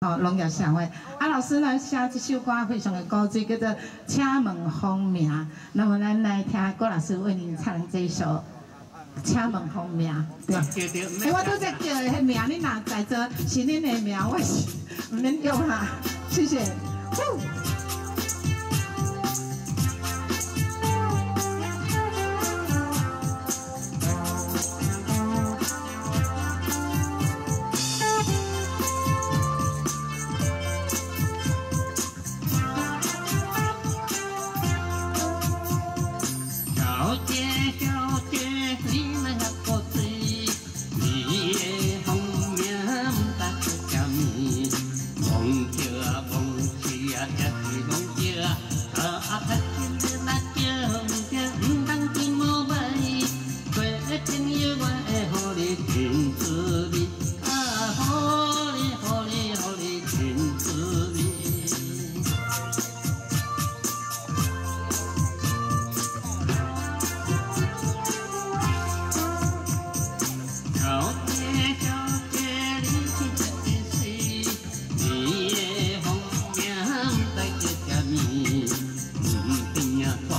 哦，农业社会。啊，老师呢写这首歌非常的高级，叫做《请问芳名》。那么咱来听郭老师为您唱这首《请问芳名》。对，哎，我都在叫迄名，你若在做是恁的名，我是唔免叫啦。谢谢。这里，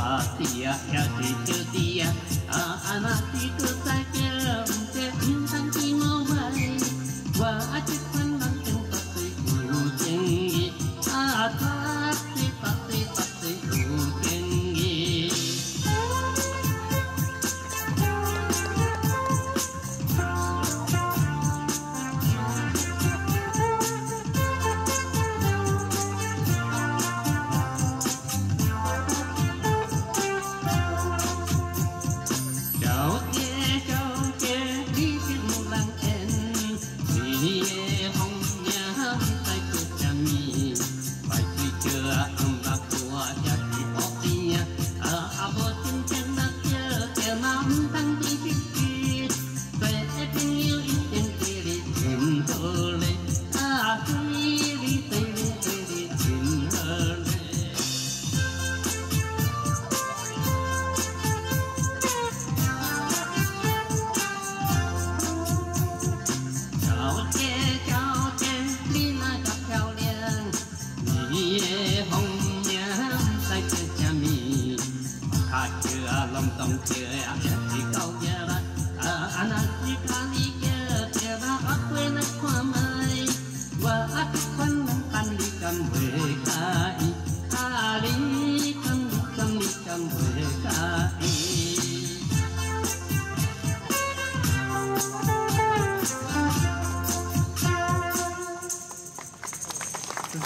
啊，lomtom quên i qua mai anak di kali kera aku đi cầm wa aku kan kan di đi cầm đi cầm di kambekai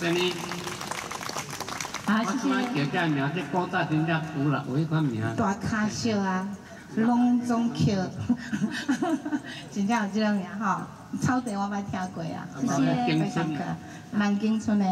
Thank you. 谢谢。叫这名，这古早真正有啦，有迄款名。大卡秀啊，隆中桥，真正有这种名吼。草地我捌听过啊，谢谢。非常可爱，蛮景村的。